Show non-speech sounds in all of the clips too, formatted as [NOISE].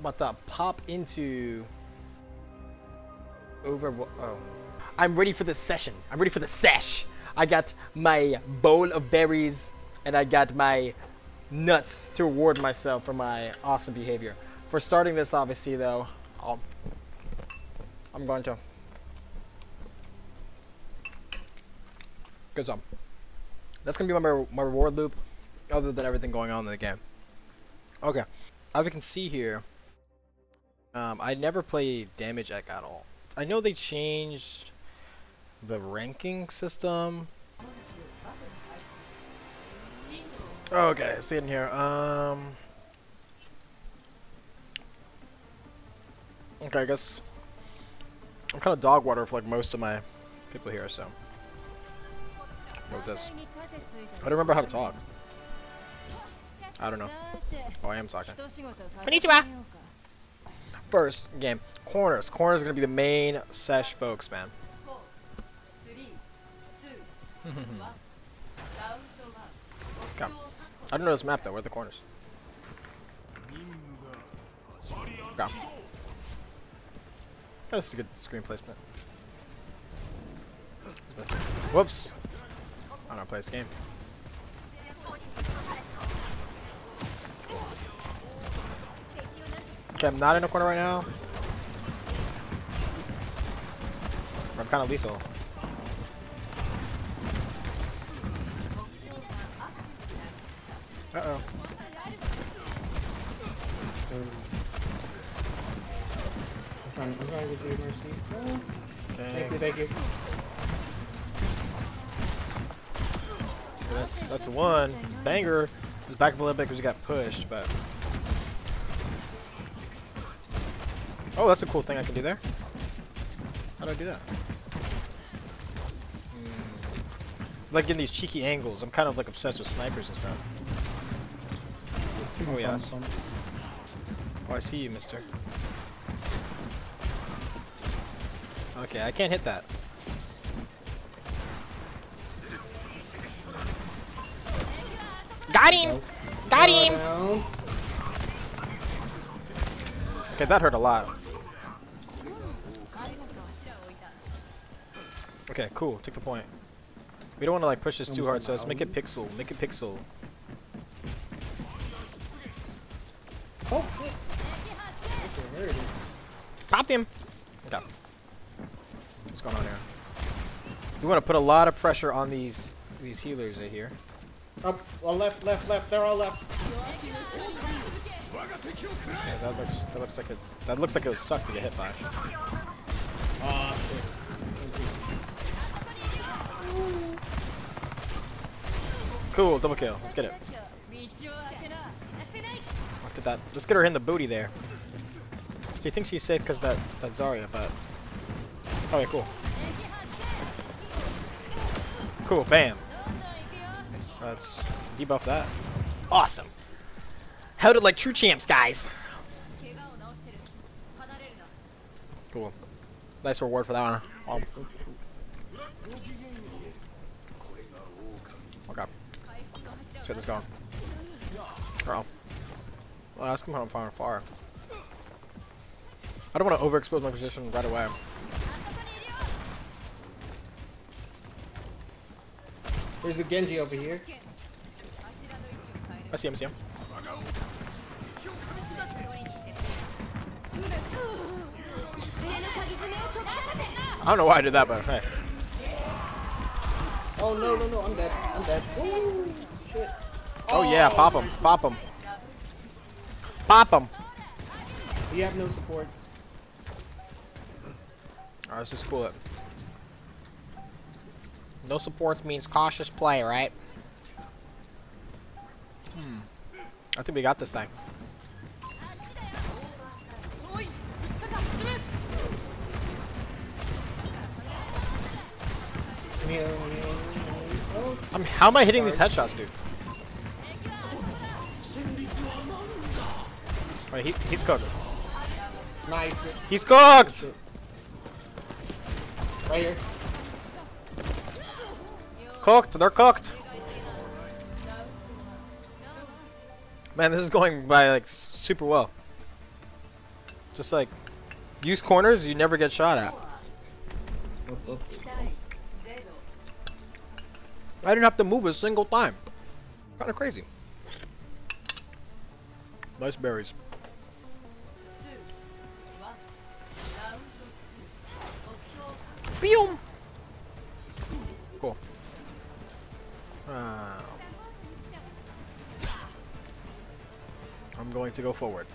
about to pop into over. Oh, I'm ready for the session. I'm ready for the sesh. I got my bowl of berries and I got my nuts to reward myself for my awesome behavior. For starting this, obviously, though, I'll, I'm going to. Because um, that's going to be my, my reward loop, other than everything going on in the game. Okay. As we can see here, um, I never play damage egg at all. I know they changed the ranking system. Okay, see in here. Um. Okay, I guess I'm kind of dog water for like most of my people here, so. What this? I don't remember how to talk. I don't know. Oh, I am talking. Konnichiwa. First game, corners. Corners are gonna be the main sesh, folks, man. Come. I don't know this map though. Where are the corners? Go. Oh, this is a good screen placement. Whoops. I don't play this game. Okay, I'm not in a corner right now. I'm kind of lethal. Uh-oh. I'm trying, to give you mercy. Oh, thank you, thank you. That's that's one. Banger was back up a little bit because he got pushed, but. Oh, that's a cool thing I can do there. How do I do that? Hmm. Like in these cheeky angles, I'm kind of like obsessed with snipers and stuff. Oh yeah. Oh, I see you, Mister. Okay, I can't hit that. Got him. Got him. Okay, that hurt a lot. Okay, cool. Took the point. We don't want to like push this too hard, so let's make it pixel. Make it pixel. Oh, shit. Okay, there it is. Popped him. Okay. What's going on here? We want to put a lot of pressure on these these healers right here. Up, well, left, left, left. They're all left. Yeah, that looks that looks like it that looks like it would suck to get hit by. Ah, Cool, double kill. Let's get it. Look at that. Let's get her in the booty there. Do you think she's safe because that that Zarya? But okay, cool. Cool, bam. Let's debuff that. Awesome. Held it like true champs, guys. Cool. Nice reward for that one. Oh. Okay. Get this going. Girl. Well, that's coming from far, far. I don't want to overexpose my position right away. There's a Genji over here. I see him, I see him. I don't know why I did that, but hey. Oh, no, no, no. I'm dead. I'm dead. Ooh, shit. Oh, yeah, pop him, pop him. Pop him! We have no supports. Alright, let's just cool it. No supports means cautious play, right? Hmm. I think we got this thing. Oh, I'm, how am I hitting these headshots, dude? Wait, he, he's cooked. nice. He's cooked! Right here. Cooked. They're cooked. Man, this is going by like super well. Just like use corners, you never get shot at. I didn't have to move a single time. Kind of crazy. Nice berries. Boom. Cool. Uh, I'm going to go forward.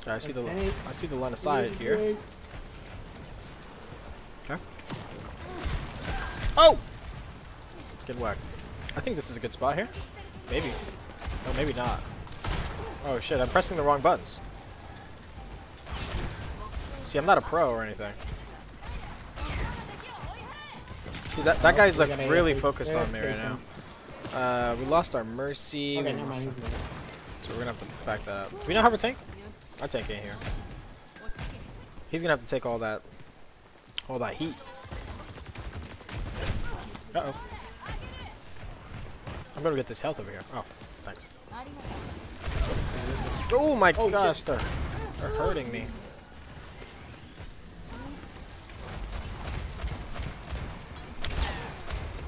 Okay, I see the I see the line of sight here. Okay. Oh! Get whacked. I think this is a good spot here. Maybe. No, maybe not. Oh shit, I'm pressing the wrong buttons. See, I'm not a pro or anything. See, that, that guy's like really focused on me right now. Uh, we lost our mercy. Okay, we mind. so we're gonna have to back that up. Do we not have a tank? Our tank ain't here. He's gonna have to take all that, all that heat. Uh oh. I'm gonna get this health over here. Oh, thanks. Oh my Oh, gosh, they're, they're hurting me.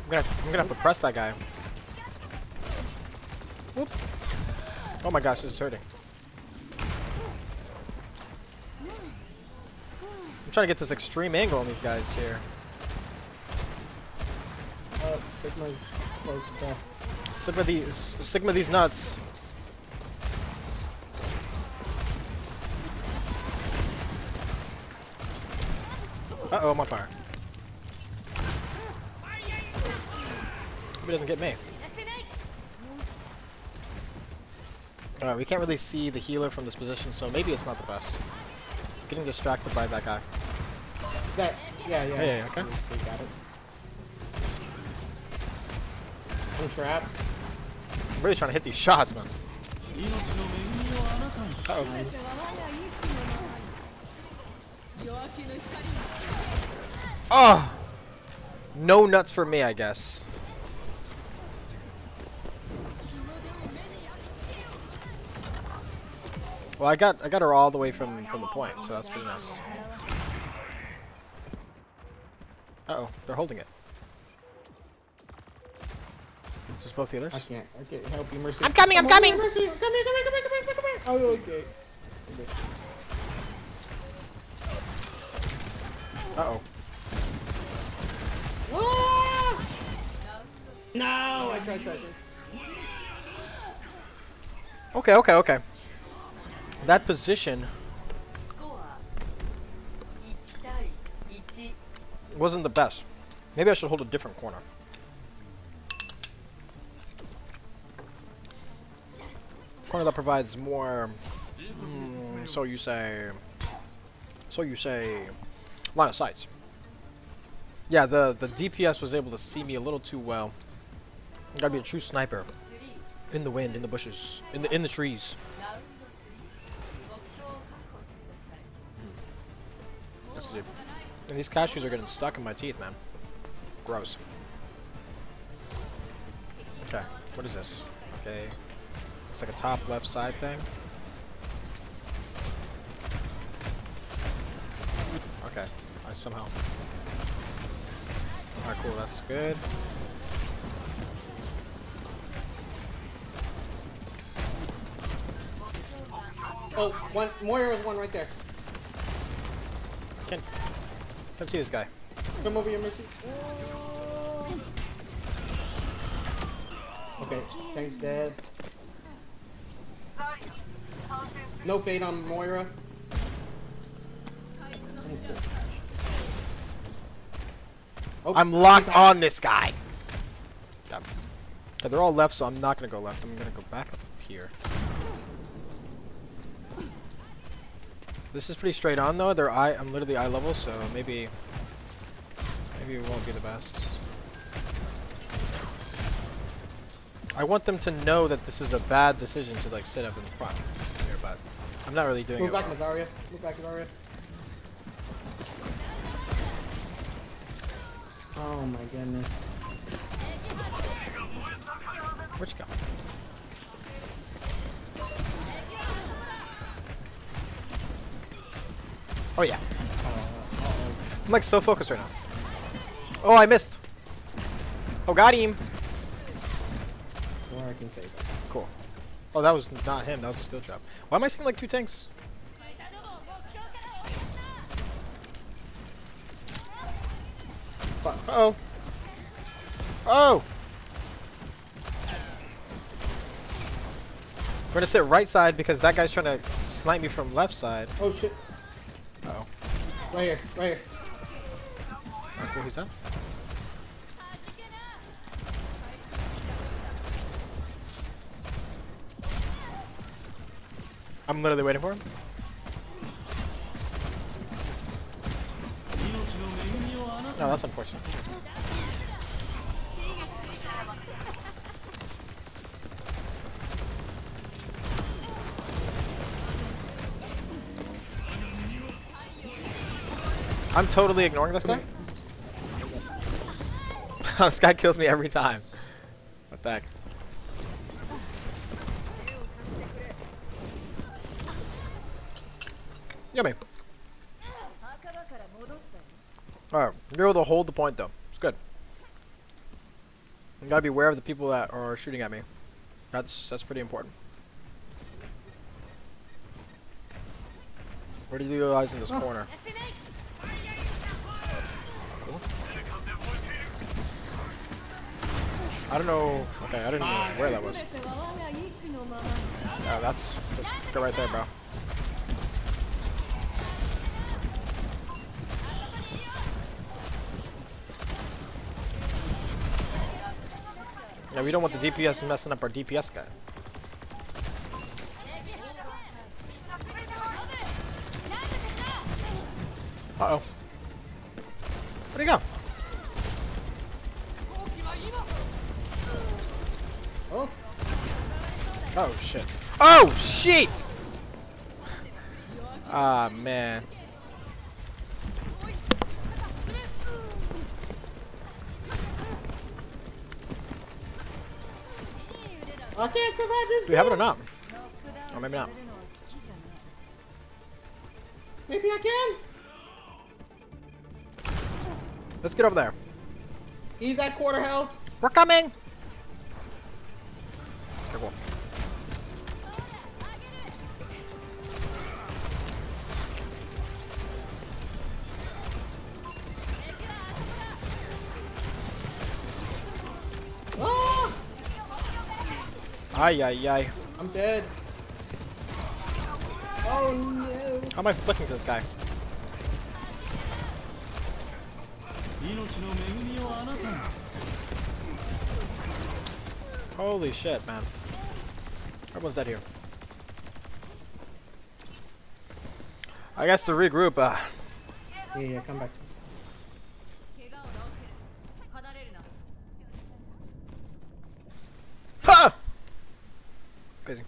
I'm gonna, I'm gonna have to press that guy. Whoop. Oh my gosh, this is hurting. I'm trying to get this extreme angle on these guys here. Uh, Sigma's close to death. Sigma these, Sigma these nuts. Uh oh, I'm on fire. Hope he doesn't get me. Alright, we can't really see the healer from this position, so maybe it's not the best. Getting distracted by that guy. That, yeah, yeah. Yeah, yeah, okay. We got it. I'm trapped. I'm really trying to hit these shots, man. Uh oh. Oh! No nuts for me, I guess. Well, I got I got her all the way from from the point, so that's pretty nice. Uh oh, they're holding it. Just both healers. I can't. I can't help you, Mercy. I'm coming, I'm coming. Mercy. Come here, come here, come here, come here, come here. Oh, okay. okay. Uh oh. Ah! No, I tried touching. Okay, okay, okay. That position wasn't the best. Maybe I should hold a different corner. Corner that provides more, mm, so you say, so you say, line of sights. Yeah, the the DPS was able to see me a little too well. Gotta be a true sniper. In the wind, in the bushes, in the in the trees. And these cashews are getting stuck in my teeth, man. Gross. Okay, what is this? Okay. It's like a top left side thing. Okay, I somehow. Alright, cool, that's good. Oh, one. Moira was one right there. Can't, can't see this guy. Come over here, Mercy. Okay, tank's dead. No fade on Moira. Oh, I'm locked on this guy. Got him. Okay, they're all left, so I'm not gonna go left. I'm gonna go back up here. This is pretty straight on though. They're eye. I'm literally eye level, so maybe, maybe it won't be the best. I want them to know that this is a bad decision to like sit up in the front here, but I'm not really doing Move it. back, well. Mazaria. Move back, Mazaria. Oh my goodness. Oh yeah. I'm like so focused right now. Oh, I missed. Oh, got him. Or I can save us. Cool. Oh, that was not him. That was a steel trap. Why am I seeing like two tanks? Uh oh. Oh. We're gonna sit right side because that guy's trying to snipe me from left side. Oh shit. Right here. Right here. Alright, cool. He's done. I'm literally waiting for him. No, that's unfortunate. I'm totally ignoring this guy. [LAUGHS] this guy kills me every time. What the heck? Yummy. Alright, you're able to hold the point though. It's good. You gotta be aware of the people that are shooting at me. That's that's pretty important. What are you utilizing this corner? I don't know. Okay, I didn't know where that was. Oh, that's that's go right there, bro. Yeah, we don't want the DPS messing up our DPS guy. Uh oh. Where'd he go? Oh shit. Oh shit! Ah man. I can't survive this. Do we have it or not? Or maybe not. Maybe I can. Let's get over there. He's at quarter health. We're coming! Ay ay ay. I'm dead. Oh no. How am I flicking to this guy? Holy shit, man. Everyone's dead here. I guess to regroup, uh, Yeah, yeah, come back. ha! Crazy.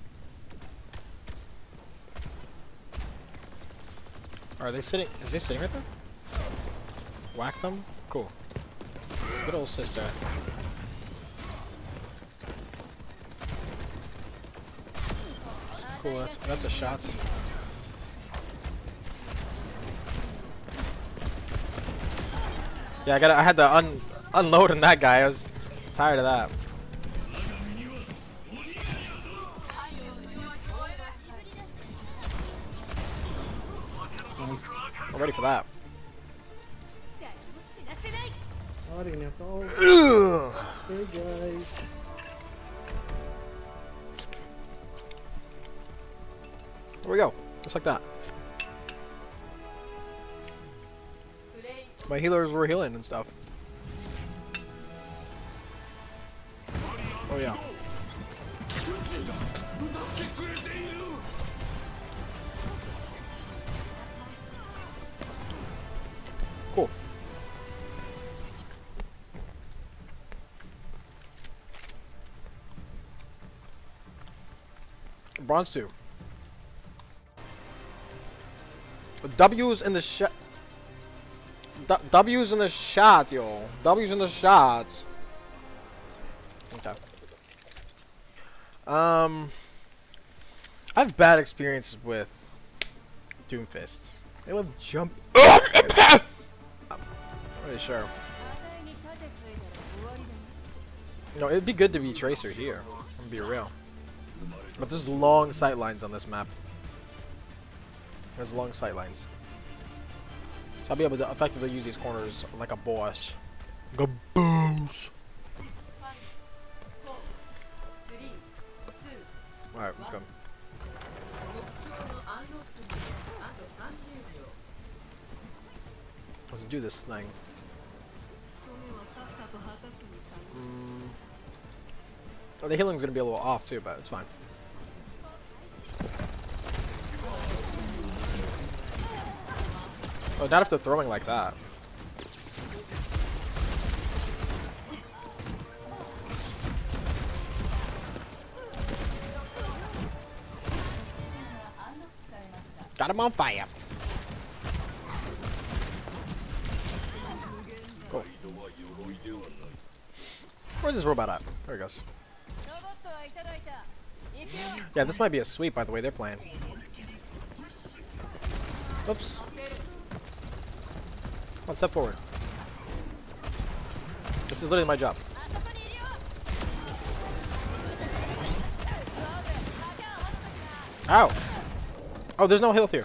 Are they sitting? Is he sitting right there? Whack them? Cool. Good old sister. Cool, that's, that's a shot. Yeah, I got. I had to un unload on that guy. I was tired of that. For that. There we go. Just like that. My healers were healing and stuff. Oh yeah. wants to. W's in the shot. W's in the shot, yo. W's in the shots. Okay. Um, I have bad experiences with Doomfists. They love jump. [COUGHS] I'm pretty sure. No, it'd be good to be Tracer here. I'm be real. But there's long sight lines on this map. There's long sight lines. So I'll be able to effectively use these corners like a boss. Go boos! Alright, let's go. Let's do this thing. Mm. Oh, the healing's gonna be a little off too, but it's fine. Oh, not if they're throwing like that. Got him on fire. Cool. Where's this robot at? There he goes. Yeah, this might be a sweep by the way they're playing. Oops. One step forward. This is literally my job. Ow! Oh, there's no health here.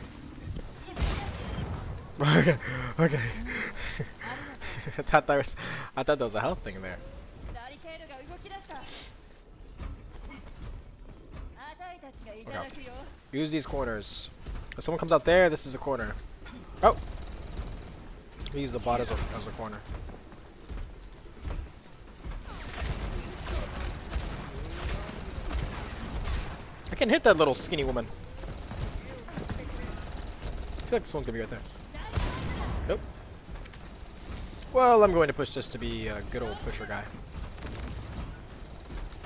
[LAUGHS] okay, okay. [LAUGHS] I thought there was, I thought there was a health thing in there. Use these corners. If someone comes out there, this is a corner. Oh! We use the bot as a, as a corner. I can hit that little skinny woman. I feel like this one's gonna be right there. Nope. Well, I'm going to push this to be a good old pusher guy.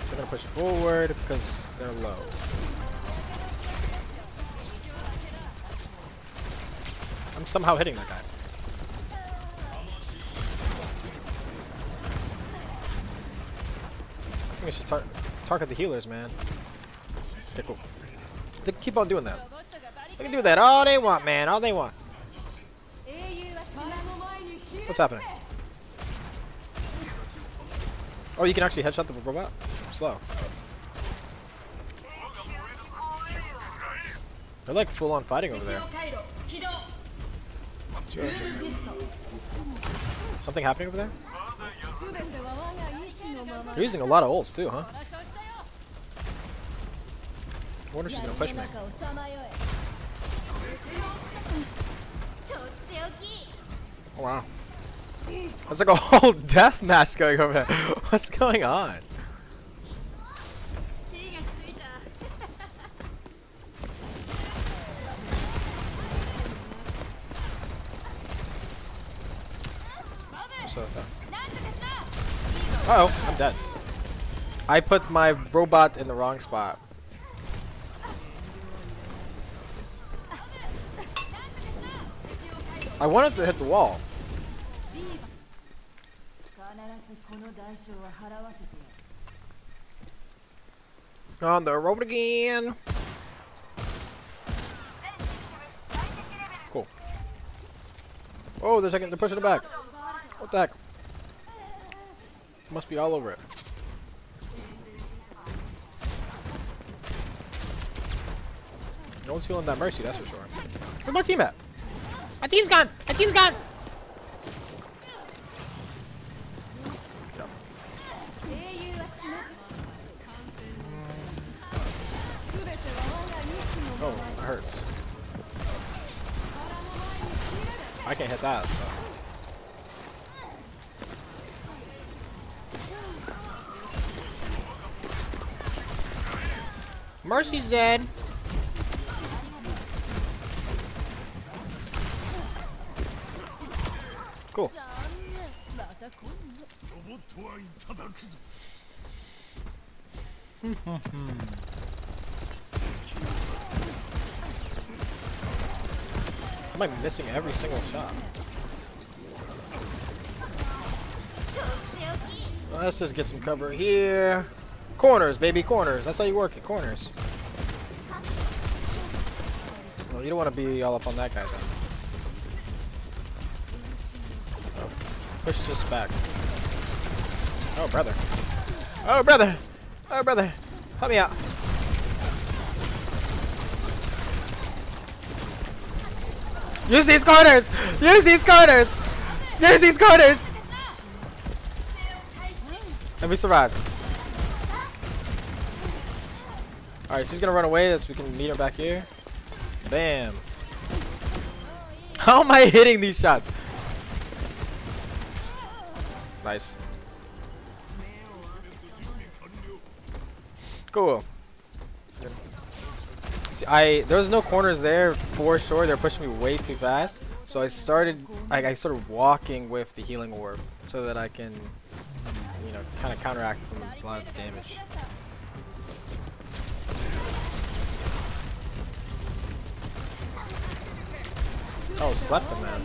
They're gonna push forward because they're low. I'm somehow hitting that guy. we should tar target the healers, man. Okay, cool. They keep on doing that. They can do that all they want, man. All they want. What's happening? Oh, you can actually headshot the robot? Slow. They're like full on fighting over there. Something happening over there? They're using a lot of ults too, huh? I wonder if she's gonna push me. Oh, wow. That's like a [LAUGHS] whole death mask going over there. [LAUGHS] What's going on? [LAUGHS] So, uh oh, I'm dead. I put my robot in the wrong spot. I wanted to hit the wall. On the road again. Cool. Oh, they're, second, they're pushing it back. What the heck? Must be all over it. No one's feeling that mercy, that's for sure. Where's my team at? My team's gone! My team's gone! Oh, it hurts. I can't hit that. So. Mercy's dead. Cool. I'm missing every single shot. Let's just get some cover here. Corners, baby, corners. That's how you work it, corners. Well, you don't want to be all up on that guy, though. Push this back. Oh, brother. Oh, brother! Oh, brother! Help me out! Use these corners! Use these corners! Use these corners! And we survived. Alright, she's gonna run away so we can meet her back here. Bam. How am I hitting these shots? Nice. Cool. See, I there was no corners there for sure. They're pushing me way too fast. So I started I, I started walking with the healing orb so that I can you know kind of counteract a lot of the damage. Oh, slept him, man.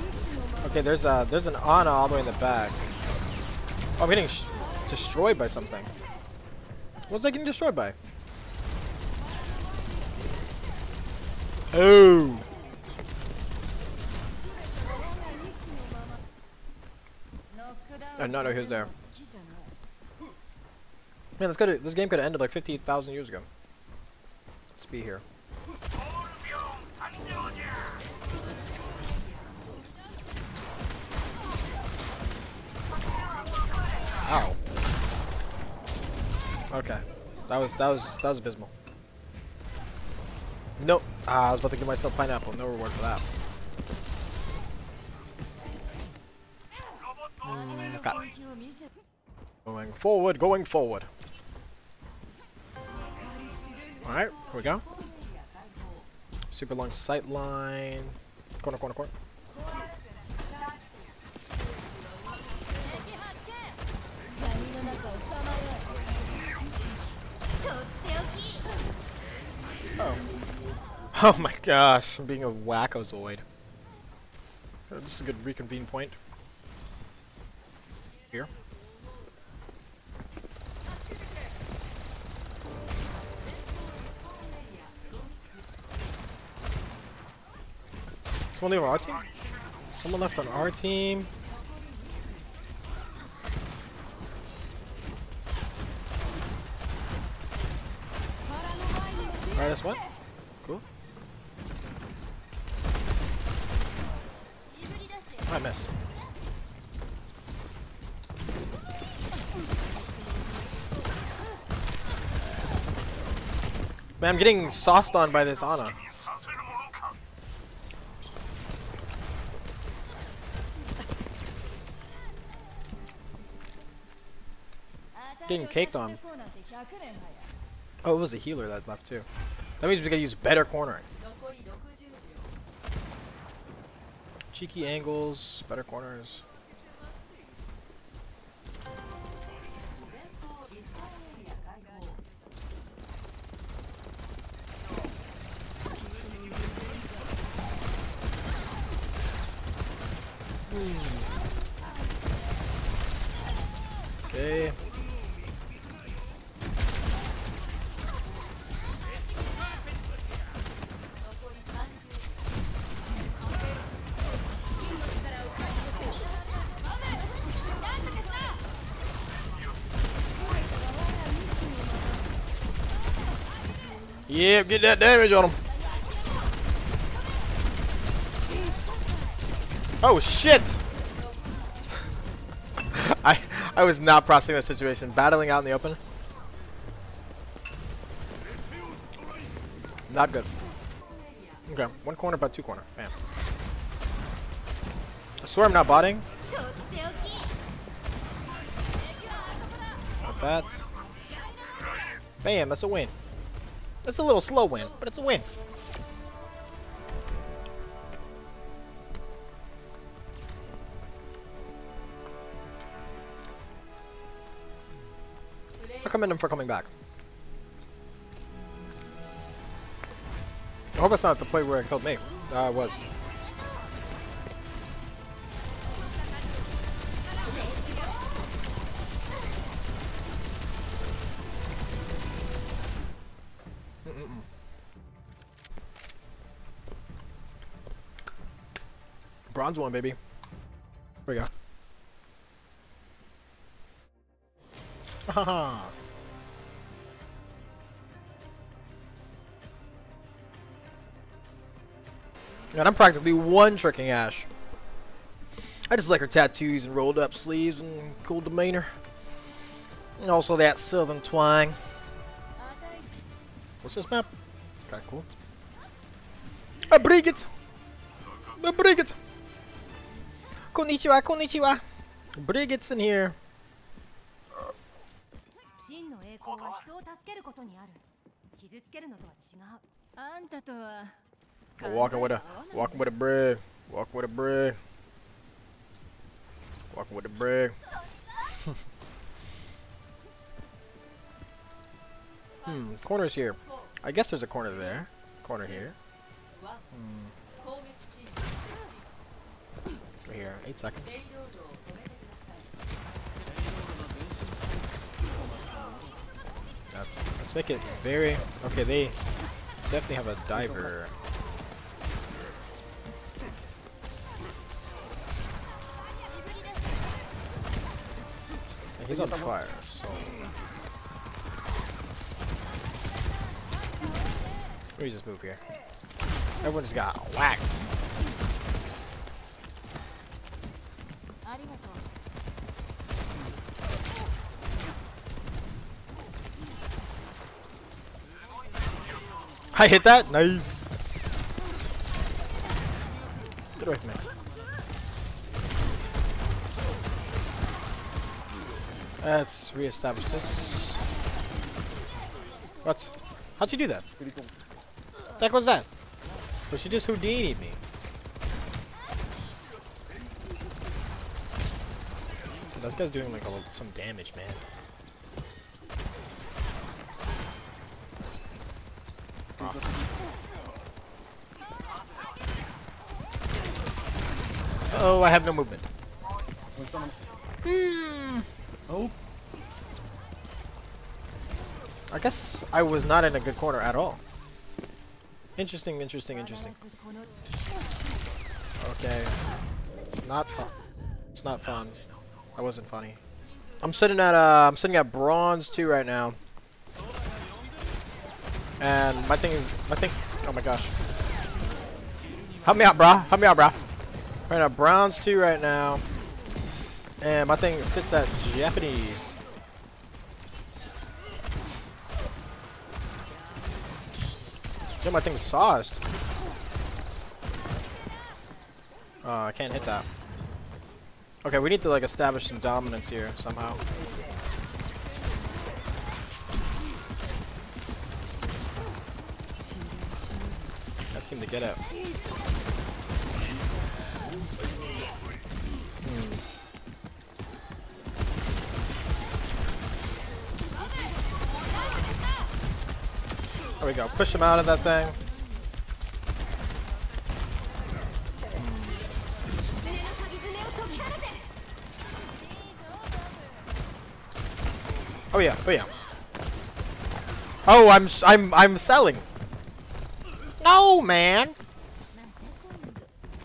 Okay, there's a there's an Ana all the way in the back. Oh, I'm getting destroyed by something. What's that getting destroyed by? Oh. I not know he was there. Man, this could this game could have ended like 50,000 years ago. Let's be here. Ow. Okay. That was that was that was abysmal. Nope. Ah, I was about to give myself pineapple. No reward for that. Mm. Going forward, going forward. Alright, here we go. Super long sight line. Corner, corner, corner. Oh. Oh my gosh, I'm being a wackozoid. This is a good reconvene point. Here. Someone leave on our team? Someone left on our team. That's one. Cool. I miss. Man, I'm getting sauced on by this Ana. Getting caked on. Oh, it was a healer that left too. That means we gotta use better cornering. Cheeky angles, better corners. Get that damage on him. Oh shit! [LAUGHS] I I was not processing that situation. Battling out in the open. Not good. Okay, one corner, but two corner. Bam. I swear I'm not botting. Not that. Bam, that's a win. That's a little slow win, but it's a win. I commend him for coming back. I hope it's not the play where it killed me. Uh, was. One, baby. Here we go. Haha. and I'm practically one tricking Ashe. I just like her tattoos and rolled up sleeves and cool demeanor. And also that southern twang. What's this map? Okay, cool. A brigade! The brigade! konnichiwa, konnichiwa. Brigitte's in here. Walking with a walking with a brig, Walking with a brig, Walking with a brig. hmm, corner's here. I guess there's a corner there. Corner here. Hmm here. Eight seconds. That's, let's make it very okay. They definitely have a diver. He's on fire, so. Let me just move here. Everyone just got whacked. I hit that? Nice. Get away from me. Let's reestablish this. What? How'd you do that? The heck was that? Was she just Houdini'd me? This guy's doing like a, some damage, man. I have no movement. Hmm. Oh. I guess I was not in a good corner at all. Interesting, interesting, interesting. Okay. It's not fun. It's not fun. That wasn't funny. I'm sitting at uh, I'm sitting at bronze two right now. And my thing is, my thing. Oh my gosh. Help me out, brah. Help me out, brah. Right now, bronze two right now. And my thing sits at Japanese. Yeah, my thing's sauced. Uh, I can't hit that. Okay, we need to like establish some dominance here somehow. That seemed to get it. There we go. Push him out of that thing. Oh yeah, oh yeah. Oh, I'm I'm I'm selling. No, man.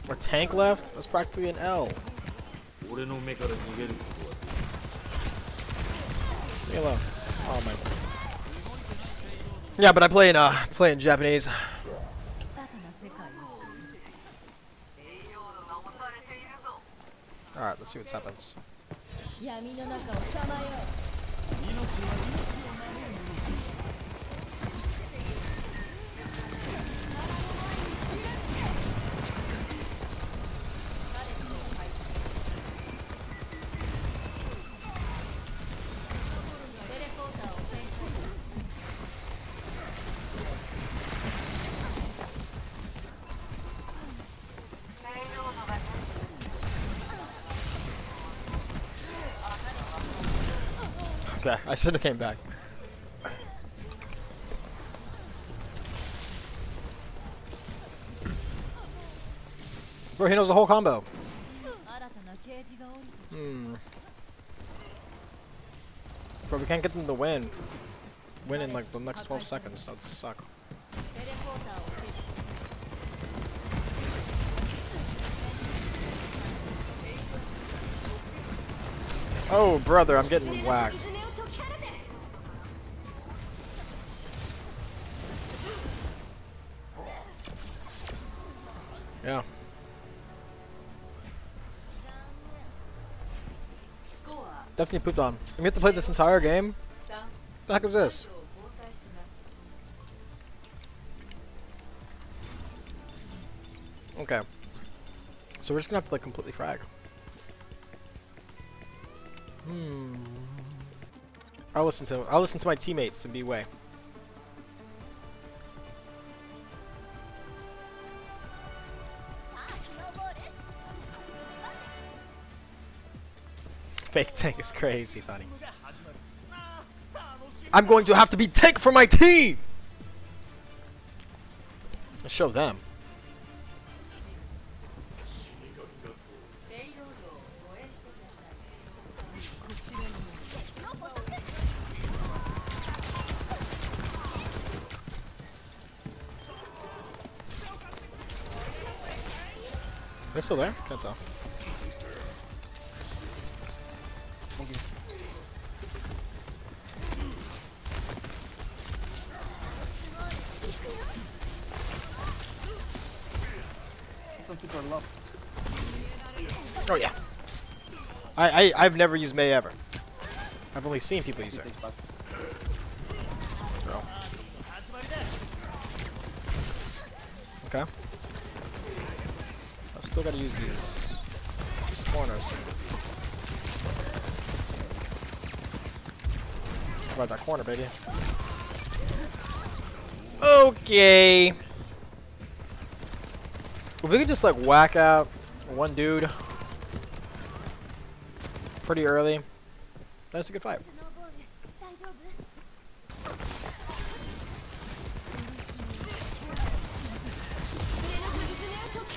More tank left. That's practically an L. Leave. Oh my. Yeah, but I play in uh play in Japanese. Alright, let's see what happens. I should have came back. Bro, he knows the whole combo. Hmm. Bro, we can't get them to win. Win in like the next 12 seconds. That'd suck. Oh, brother, I'm getting whacked. Yeah. Definitely pooped on. We have to play this entire game? The heck is this? Okay. So we're just gonna have to like completely frag. Hmm. I'll listen to I'll listen to my teammates and be way. Fake tank is crazy, buddy. I'm going to have to be tank for my team! Let's show them. They're still there? Can't tell. I, I I've never used Mei ever. I've only seen people use her. So. Okay. I still gotta use these, these corners. About that corner, baby? Okay. If we could just like whack out one dude pretty early. That's a good fight.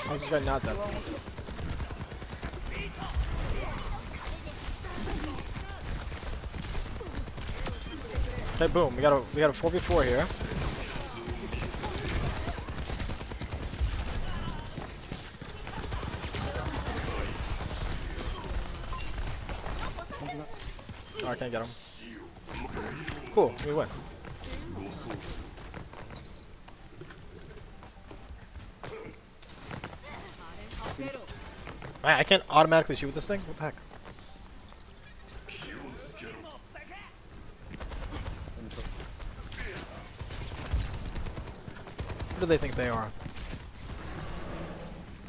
I was just gonna not that. Okay, boom. We got a we got a four v four here. Can't get him. Cool, we win. Man, I can't automatically shoot with this thing? What the heck? Who do they think they are?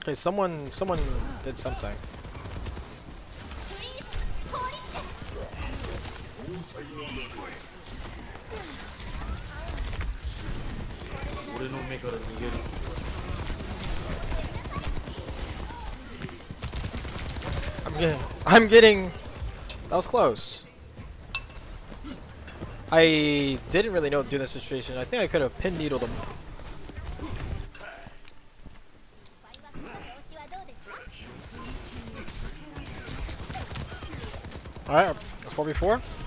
Okay, someone someone did something. 俺の目から逃げる I'm getting I'm getting that was close. I didn't really know what to do in this situation. I think I could have pin needled him. Alright, 4v4.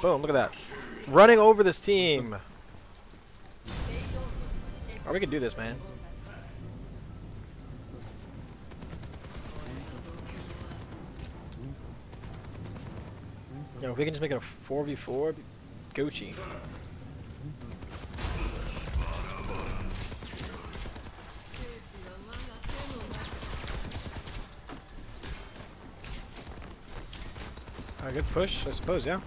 Boom, look at that. Running over this team. Oh, we can do this, man. Yo, we can just make it a 4v4, Gucci. A good push, I suppose, yeah.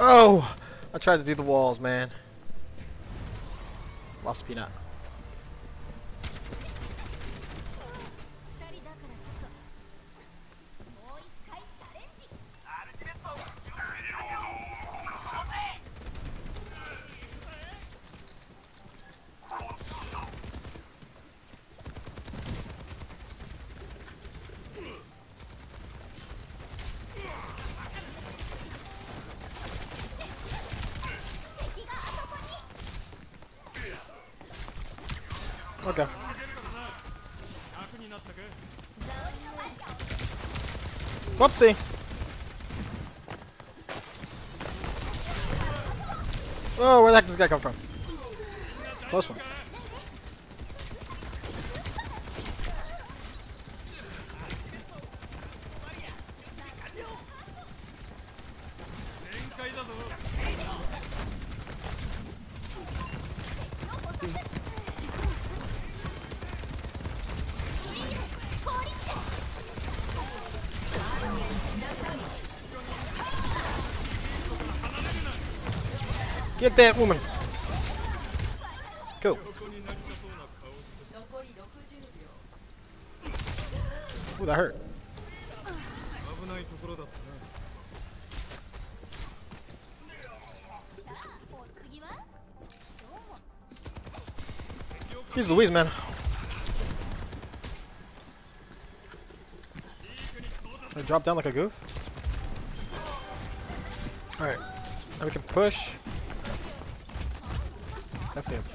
Oh! I tried to do the walls, man. Lost peanut. Whoopsie. Oh, where the heck does this guy come from? Close one. Get that woman. Cool. Ooh, that hurt. Jeez Louise, man. I drop down like a goof. Alright. Now we can push.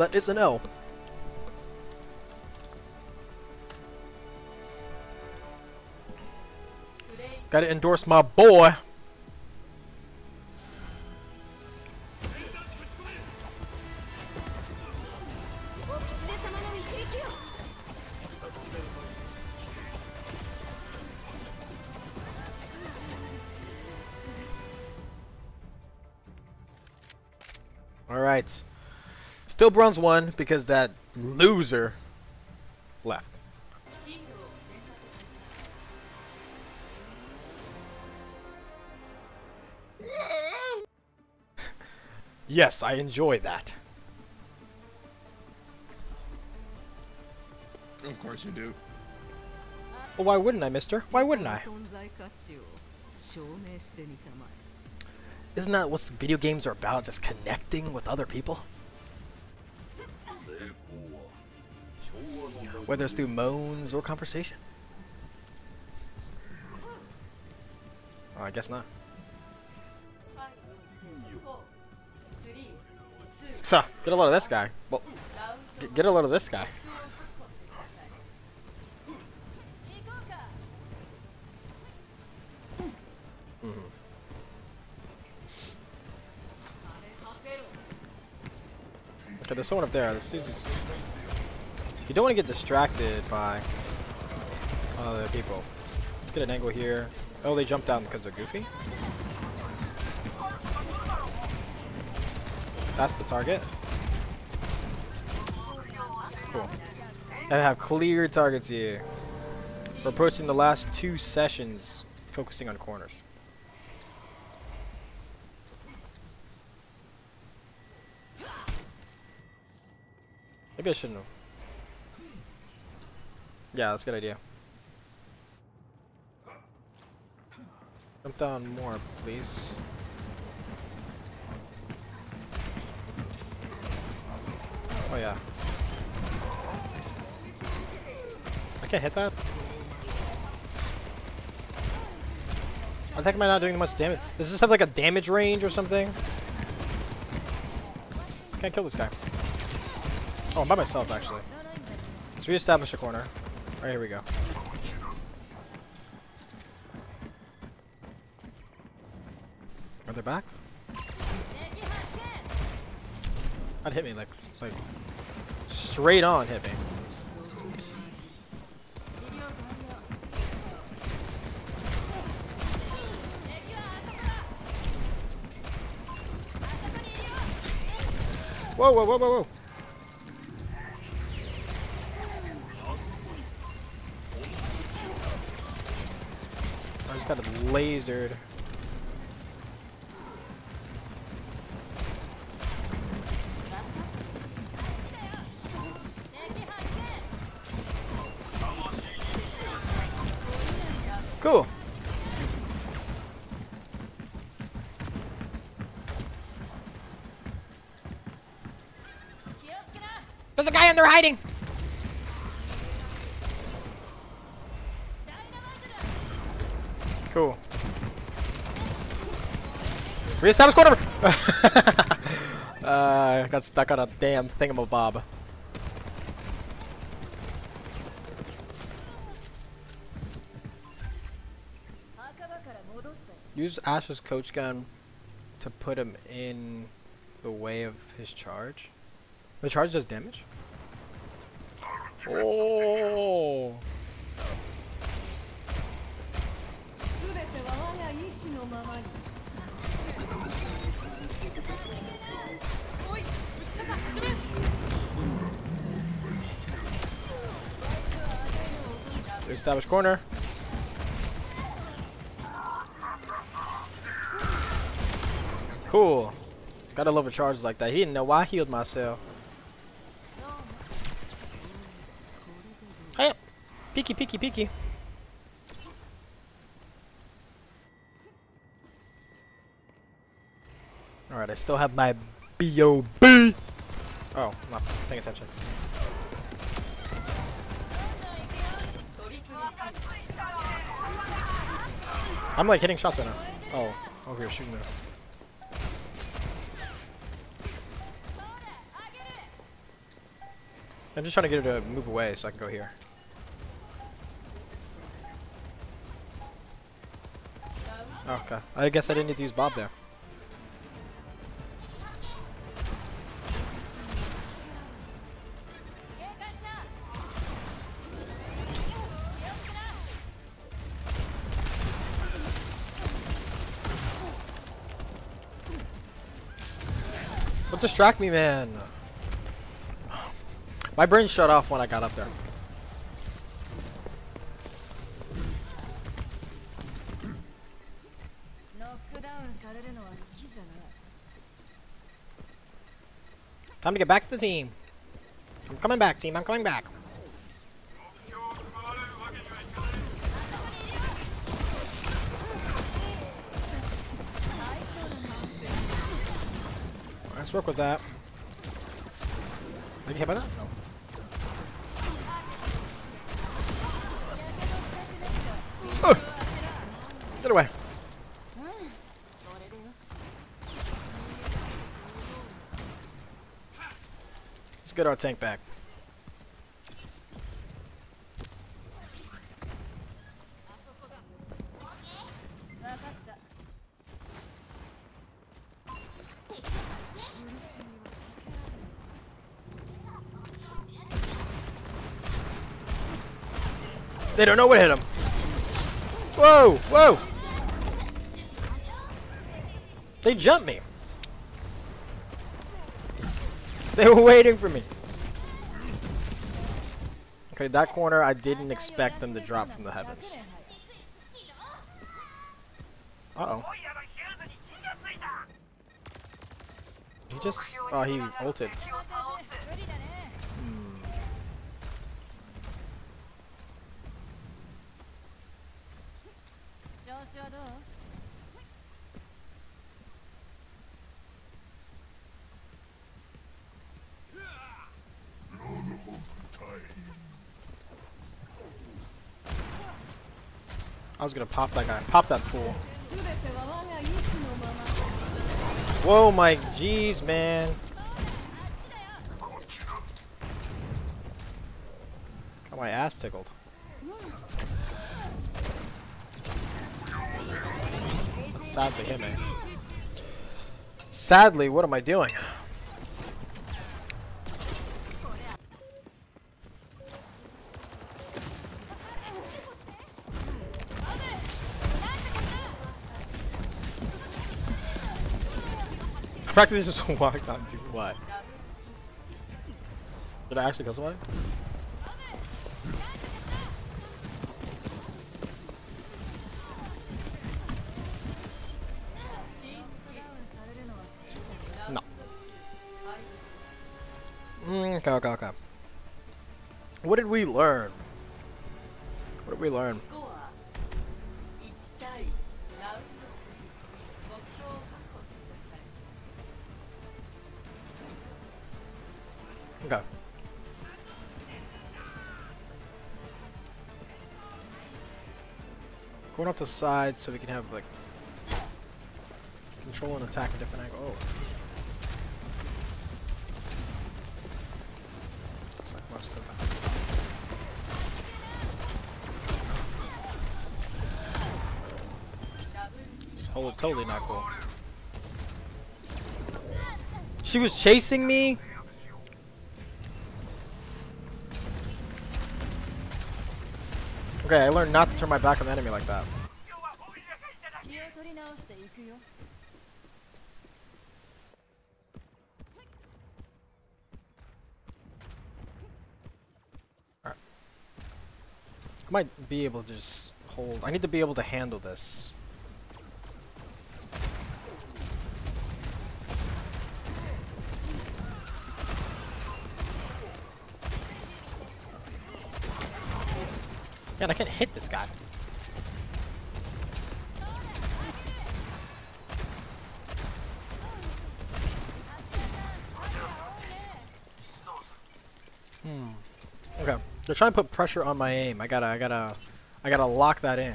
that is an L. Gotta endorse my boy. Bill Bruns won because that loser left. yes, I enjoy that. Of course you do. Well, why wouldn't I, mister? Why wouldn't I? Isn't that what video games are about? Just connecting with other people? Whether it's through moans or conversation. Oh, I guess not. So, get a load of this guy. Well, get, a load of this guy. Mm-hmm. Okay, there's someone up there. Just... You don't want to get distracted by other people. Let's get an angle here. Oh, they jumped down because they're goofy? That's the target. Cool. I have clear targets here. We're approaching the last two sessions focusing on corners. Maybe I shouldn't have. Yeah, that's a good idea. Jump down more, please. Oh yeah. I can't hit that? I think am I not doing much damage? Does this have like a damage range or something? Can't kill this guy. Oh, I'm by myself actually. Let's reestablish a corner. Alright, here we go. Are they back? That hit me like, like straight on hit me. Whoa, whoa, whoa, whoa, whoa. Lasered. Cool. Reestablish corner! [LAUGHS] uh, got stuck on a damn thingamabob. Use Ashe's coach gun to put him in the way of his charge. The charge does damage? Oh! Establish corner. Cool. Gotta love a charge like that. He didn't know why I healed myself. Hey, peeky, peeky, peeky. Alright, I still have my B.O.B. Oh, I'm not paying attention. I'm like hitting shots right now. Oh, oh over here shooting there. I'm just trying to get her to move away so I can go here. Oh, okay. I guess I didn't need to use Bob there. Don't distract me, man. My brain shut off when I got up there. Time to get back to the team. I'm coming back, team. I'm coming back. Let's work with that. You hit by that? No. Ugh. Get away. Let's get our tank back. They don't know what hit him. Whoa, whoa. They jumped me. They were waiting for me. Okay, that corner, I didn't expect them to drop from the heavens. Uh-oh. He just... Oh, he ulted. Hmm. I was gonna pop that guy. Pop that fool. Whoa, my jeez, man. Got my ass tickled. Sadly hit me. Eh? Sadly, what am I doing? Practically just walked on to what? Did I actually kill somebody? No. Mm, okay, okay, okay. What did we learn? What did we learn? The side so we can have like control and attack a different angle. Oh. Looks like most of them. It's totally, totally not cool. She was chasing me? Okay, I learned not to turn my back on the enemy like that. Might be able to just hold. I need to be able to handle this. Man, I can't hit this guy. Hmm. Okay. They're trying to put pressure on my aim. I gotta, I gotta, I gotta lock that in.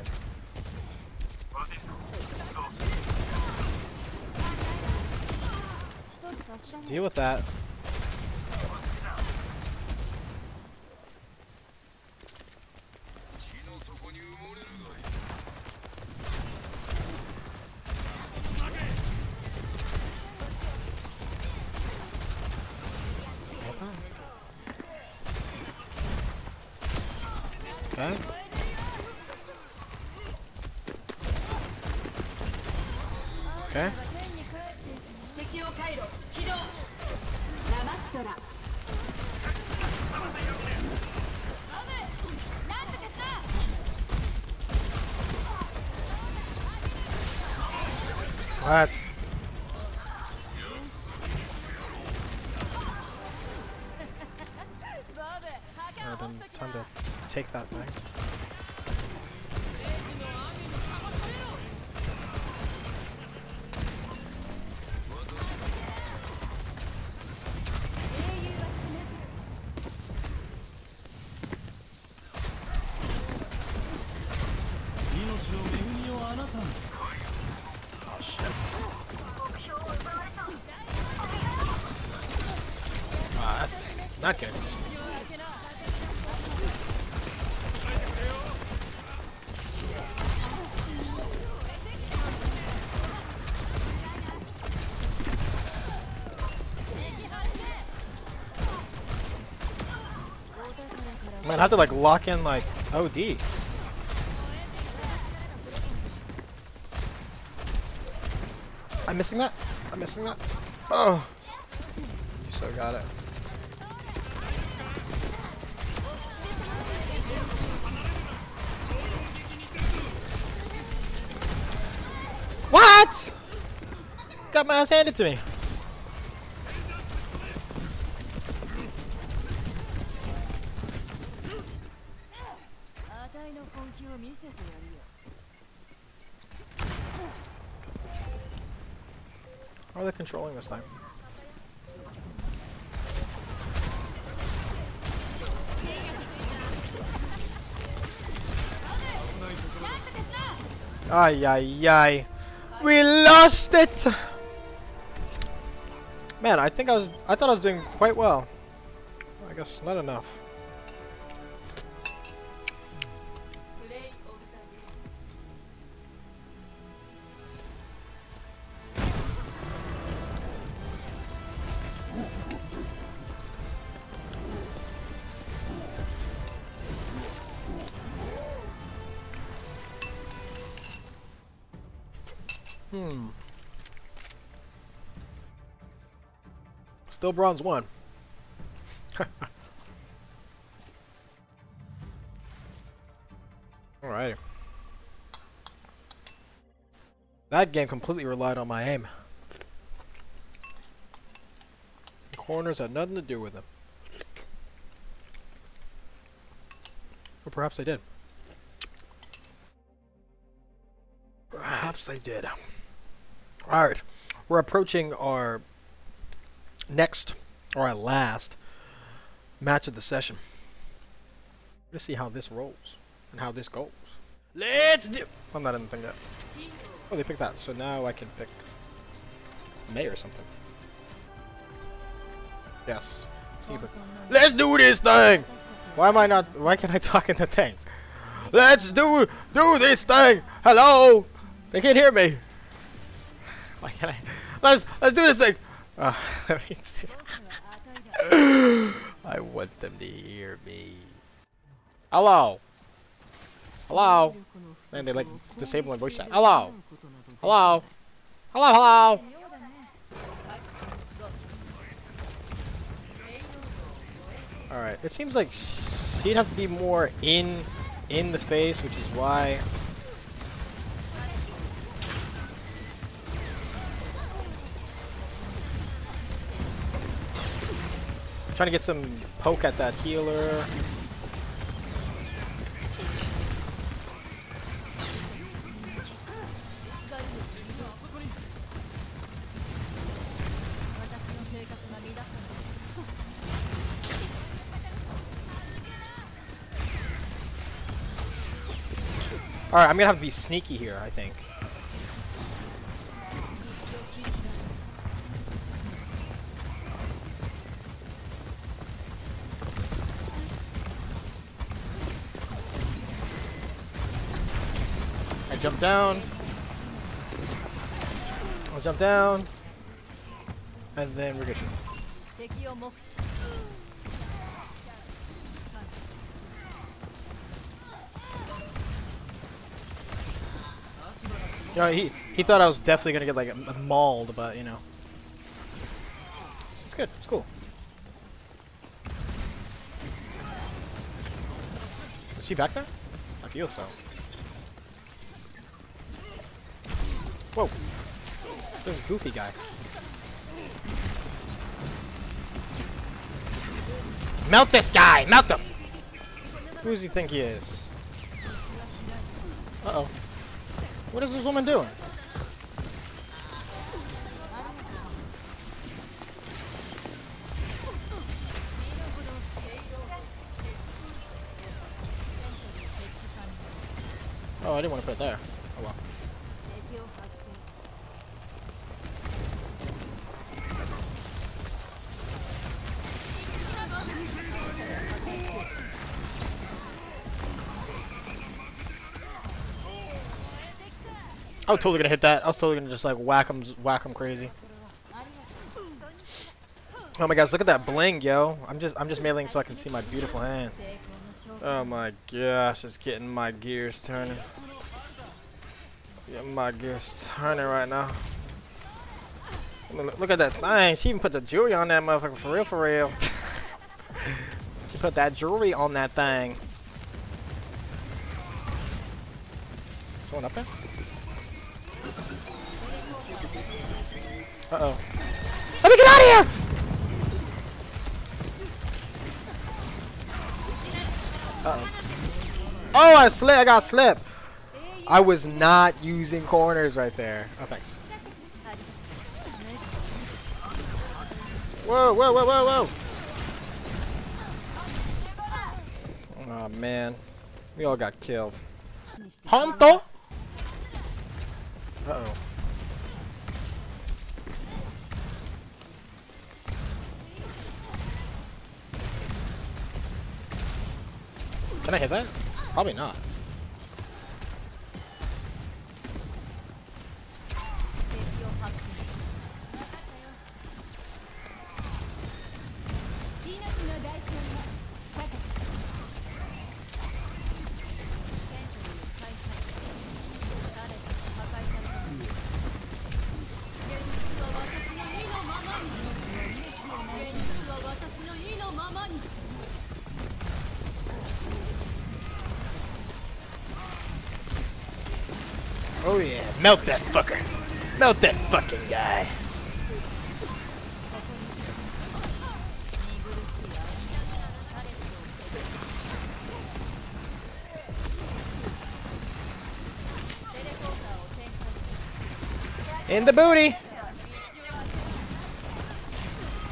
Deal with that. Might have to like lock in like OD. I'm missing that. I'm missing that. Oh. You so got it. What? Got my ass handed to me. How controlling this time? Ay, ay, ay. We lost it! Man, I think I was, I thought I was doing quite well. I guess not enough. Still bronze one. [LAUGHS] Alright. That game completely relied on my aim. The corners had nothing to do with them. Or perhaps they did. Perhaps they did. Alright. We're approaching our next, or our last, match of the session. Let's see how this rolls and how this goes. Let's do. I'm not in the thing yet. Oh, they picked that, so now I can pick Mei or something. Yes. Let's do this thing. Why am I not? Why can't I talk in the thing? Let's do do this thing. Hello. They can't hear me. Why can't I? Let's let's do this thing. [LAUGHS] I want them to hear me. Hello. Hello. Man, they like disabling voice chat. Hello. Hello. Hello. Hello. All right. It seems like she'd have to be more in in the face, which is why. Trying to get some poke at that healer. Alright, I'm gonna have to be sneaky here, I think. Jump down. I'll jump down. And then we're good. You know, he, he thought I was definitely going to get, like, mauled, but, you know. It's, it's good. It's cool. Is she back there? I feel so. Whoa! This goofy guy. Melt this guy! Melt him! Who does he think he is? Uh oh. What is this woman doing? Oh, I didn't want to put it there. I was totally gonna hit that. I was totally gonna just like whack him, whack him crazy. Oh my gosh, look at that bling, yo. I'm just, I'm just mailing so I can see my beautiful hand. Oh my gosh, it's getting my gears turning. Yeah, my gears turning right now. Look, look at that thing. She even put the jewelry on that motherfucker for real, for real. [LAUGHS] she put that jewelry on that thing. Someone up there? Uh oh. Let me get out of here! Uh oh. Oh, I slipped. I got slipped. I was not using corners right there. Oh, thanks. Whoa, whoa, whoa, whoa, whoa. Oh, man. We all got killed. 本当 Uh-oh. Can I hit that? Probably not. Oh yeah, melt that fucker. Melt that fucking guy. In the booty.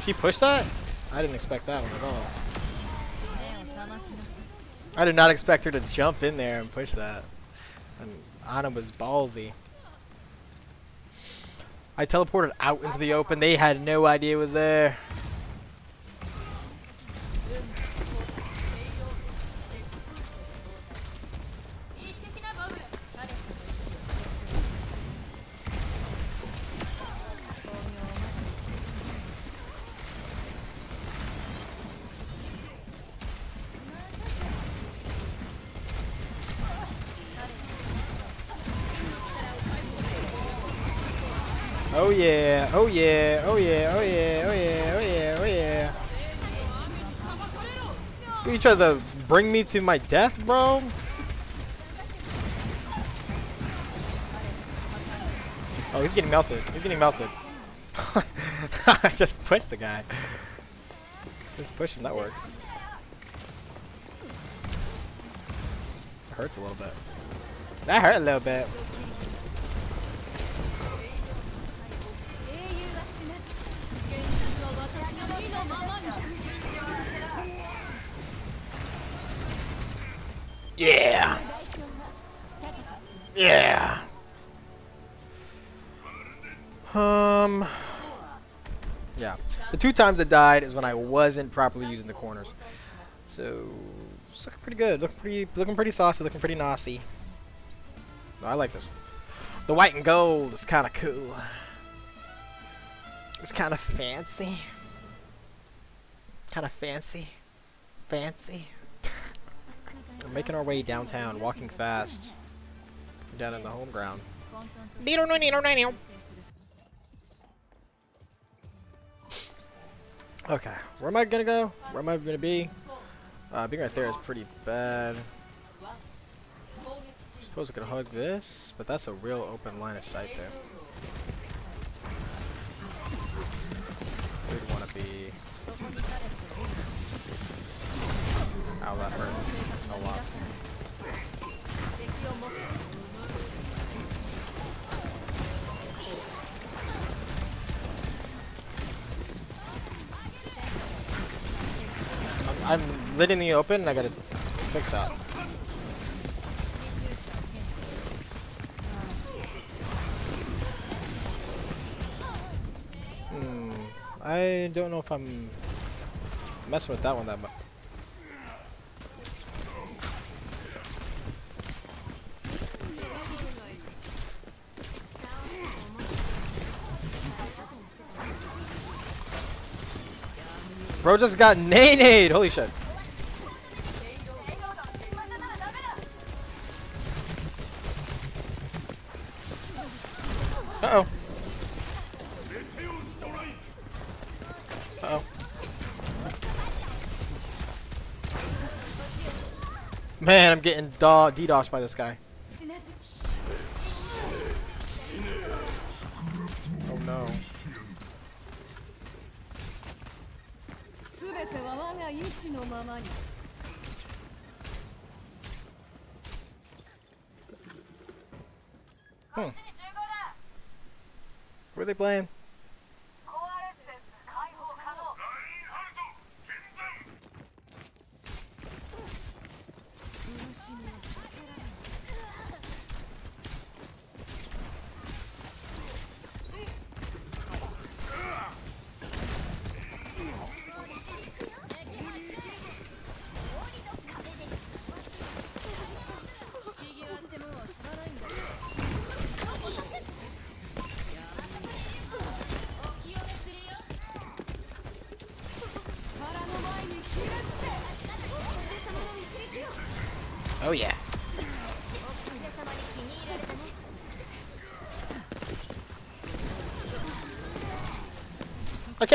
She pushed that? I didn't expect that one at all. I did not expect her to jump in there and push that. Ana was ballsy. I teleported out into the open. They had no idea it was there. Try to bring me to my death, bro? Oh, he's getting melted. He's getting melted. [LAUGHS] I just pushed the guy. Just push him, that works. It hurts a little bit. That hurt a little bit. Yeah. Yeah. Um. Yeah. The two times I died is when I wasn't properly using the corners. So it's looking pretty good. Looking pretty looking pretty saucy, looking pretty naughty. No, I like this. The white and gold is kinda cool. It's kinda fancy. Kinda fancy. Fancy. We're making our way downtown, walking fast. Down in the home ground. Okay, where am I gonna go? Where am I gonna be? Uh, being right there is pretty bad. Suppose I could hug this, but that's a real open line of sight there. We'd want to be. Ow, that hurts a lot. I'm, I'm in the open I gotta fix that. Hmm. I don't know if I'm messing with that one that much. Bro just got nay Holy shit. Uh oh. Uh oh. Man, I'm getting da- DDoS by this guy. 全ては我が意志のままに Hmm. Who are they playing?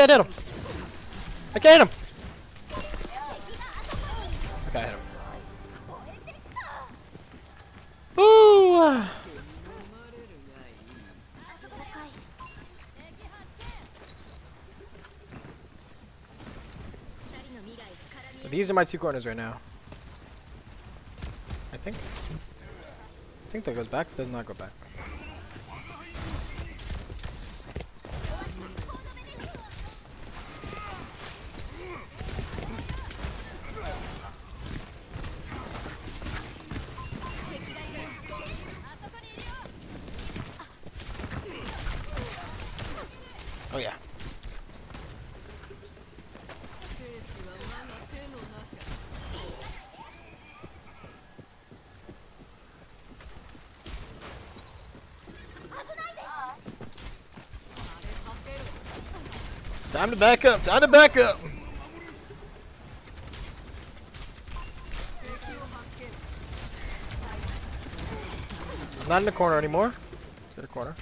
Can't hit him. I can't hit him. Okay, I hit him. Ooh. These are my two corners right now. I think. I think that goes back. Does not go back. Time to back up. Time to back up. Not in the corner anymore. To the corner.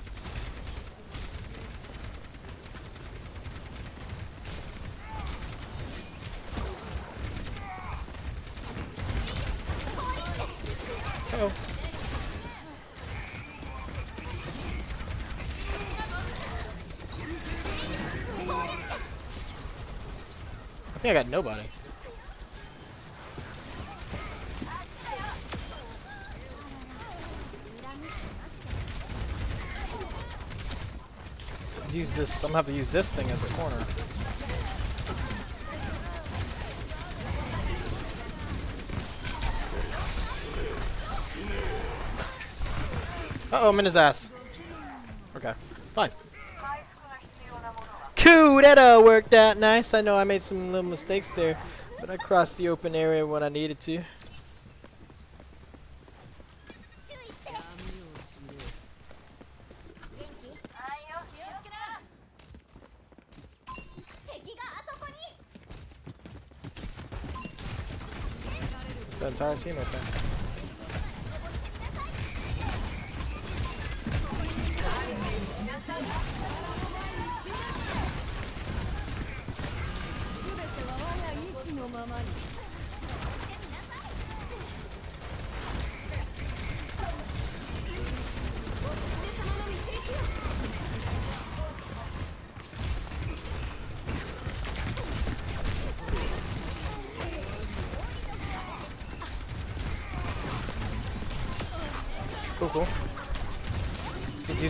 Think I got nobody. Use this. I'm gonna have to use this thing as a corner. Uh oh, I'm in his ass. Okay, fine. That all worked out nice. I know I made some little mistakes there, but I crossed the open area when I needed to. It's entire team, okay. Cool,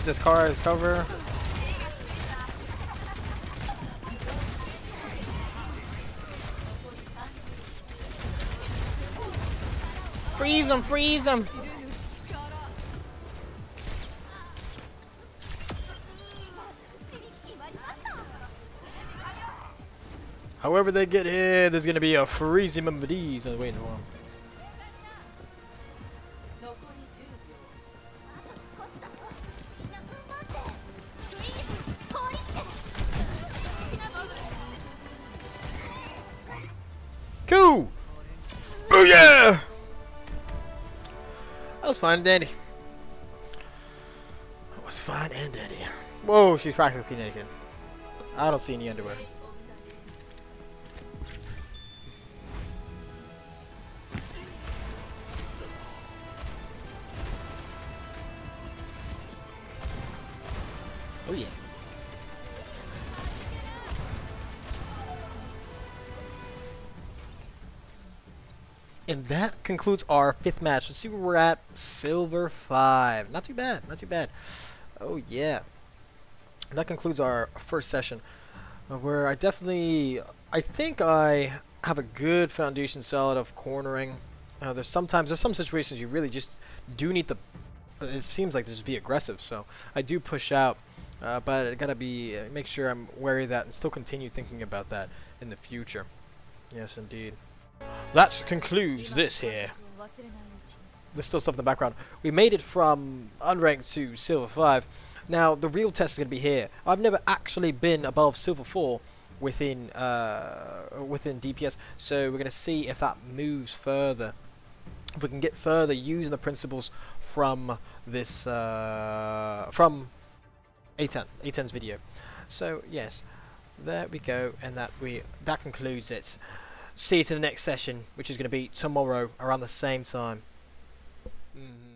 this car as cover. Freeze him, freeze him! However they get here, there's gonna be a freezing of these. Oh, Was waiting for him. Was fun, Dandy. That was fun and dandy. Whoa, she's practically naked. I don't see any underwear. That concludes our fifth match. Let's see where we're at. Silver 5. Not too bad. Not too bad. Oh, yeah. That concludes our first session. uh, Where I definitely... I think I have a good foundation solid of cornering. Uh, there's sometimes... There's some situations you really just do need to... It seems like to just be aggressive. So I do push out. Uh, but I gotta be... Uh, make sure I'm wary of that and still continue thinking about that in the future. Yes, indeed. That concludes this here. There's still stuff in the background. We made it from unranked to silver 5. Now, the real test is going to be here. I've never actually been above silver 4 within uh, within DPS, so we're going to see if that moves further. If we can get further using the principles from this, uh, from A10, A10's video. So, yes, there we go, and that we that concludes it. See you to the next session, which is going to be tomorrow around the same time. Mm-hmm.